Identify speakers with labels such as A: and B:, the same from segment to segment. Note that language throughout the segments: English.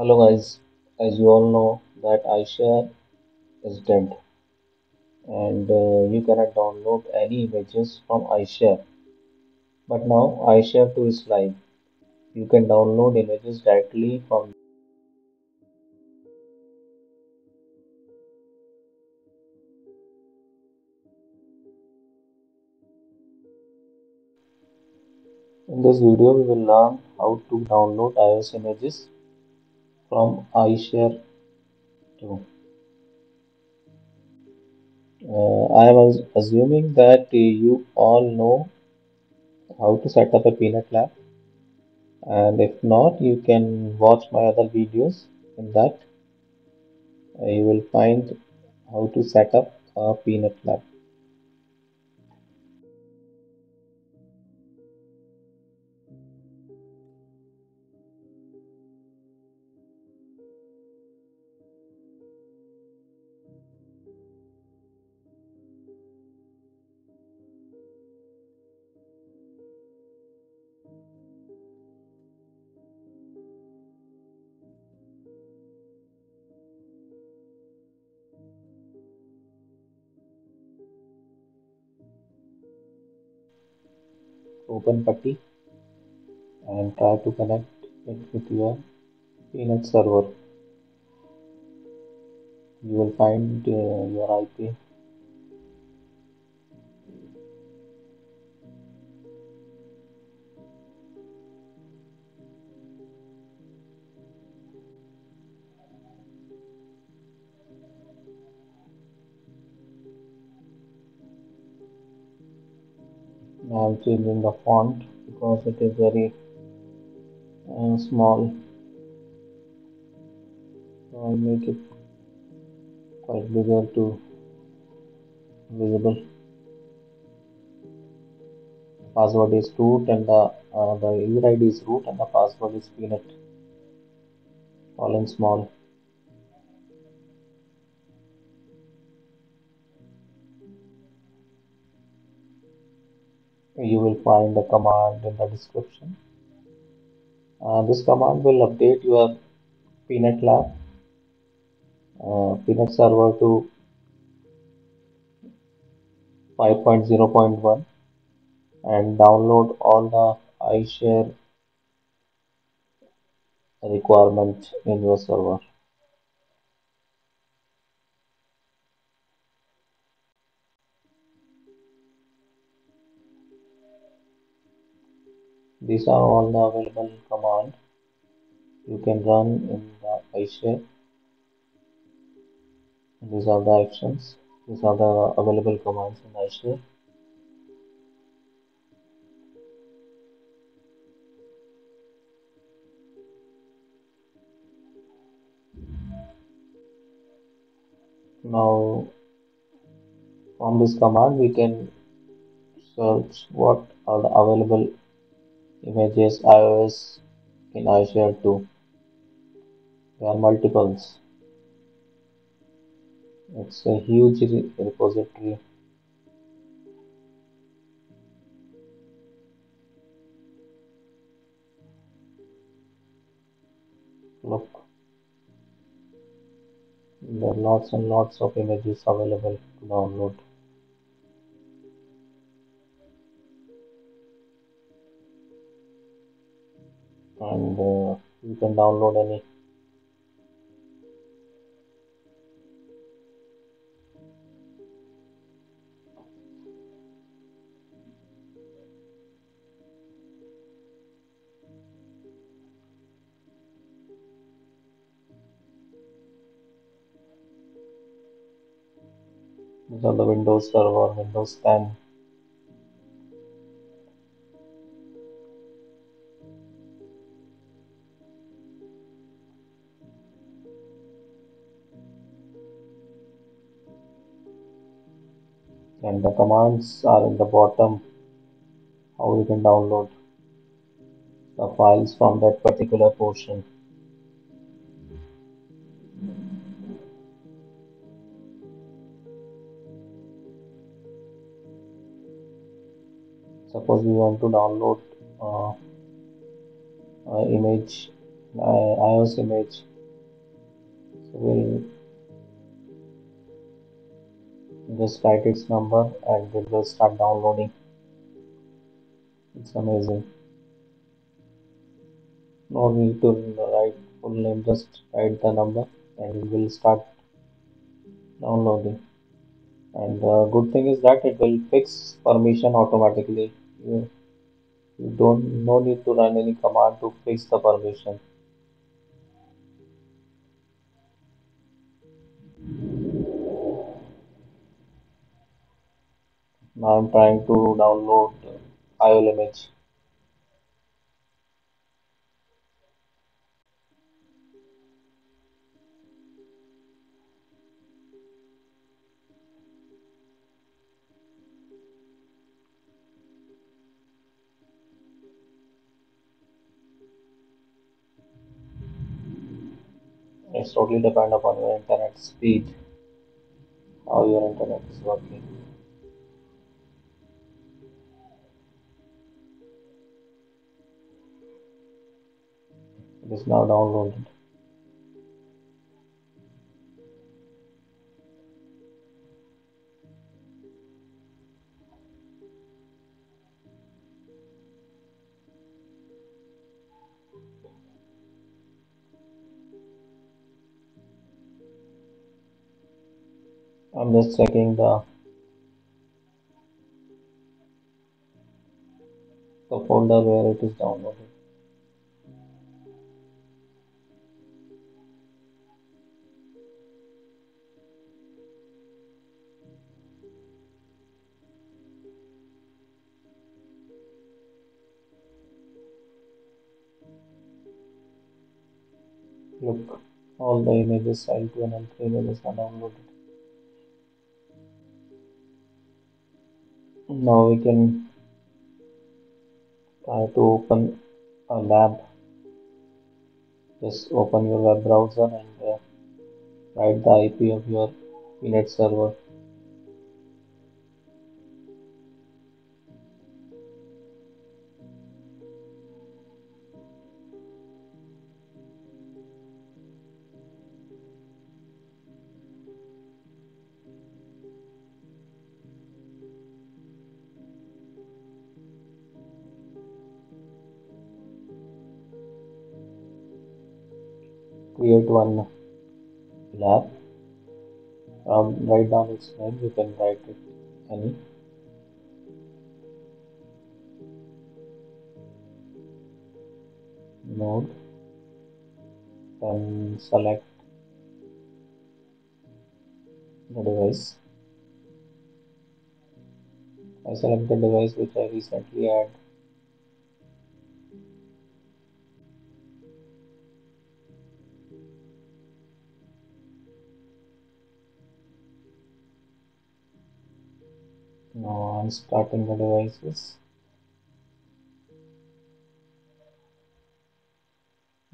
A: Hello guys, as you all know that iShare is dead and uh, you cannot download any images from iShare. But now iShare 2 is live. You can download images directly from In this video we will learn how to download IOS images from iShare 2. Uh, I am assuming that you all know how to set up a PNETLab and if not you can watch my other videos in that uh, you will find how to set up a PNETLab. Open putty and try to connect it with your PNet server. You will find uh, your IP changing the font because it is very uh, small. So I'll make it quite bigger to visible. Password is root and the uh, the user ID is root and the password is pnet all in small you will find the command in the description uh, this command will update your PNETLab uh, peanut server to 5.0.1 and download all the iShare requirement in your server. These are all the available commands you can run in the iShare. These are the actions. These are the available commands in iShare. Now from this command we can search what are the available images IOS in iShare 2. There are multiples. It's a huge repository. Look. There are lots and lots of images available to download. And uh, you can download any These the Windows Server, Windows 10. And the commands are in the bottom how you can download the files from that particular portion. suppose we want to download uh, image uh, IOS image So we'll just write its number and it will start downloading. It's amazing. No need to write full name, just write the number and it will start downloading. And the good thing is that it will fix permission automatically. You, you don't no need to run any command to fix the permission. Now I'm trying to download IOL image. It's totally depend upon your internet speed, how your internet is working. It is now downloaded. I'm just checking the the folder where it is downloaded. Look, all the images, L2 and L3 images are downloaded. Now we can try to open a lab. Just open your web browser and uh, write the IP of your PNet server. Create one lab. Um, write down its name. You can write it any. Node. Then select the device. I select the device which I recently add. Now I'm starting the devices.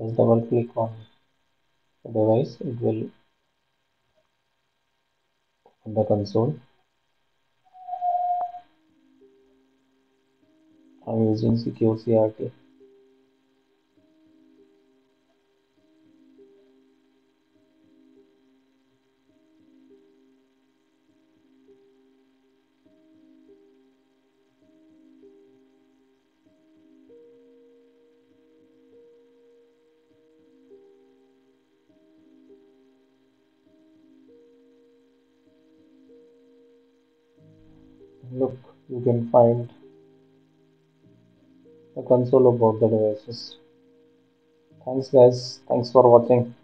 A: Just double click on the device, it will open the console. I'm using SecureCRT. Look, you can find the console of both the devices. Thanks guys, thanks for watching.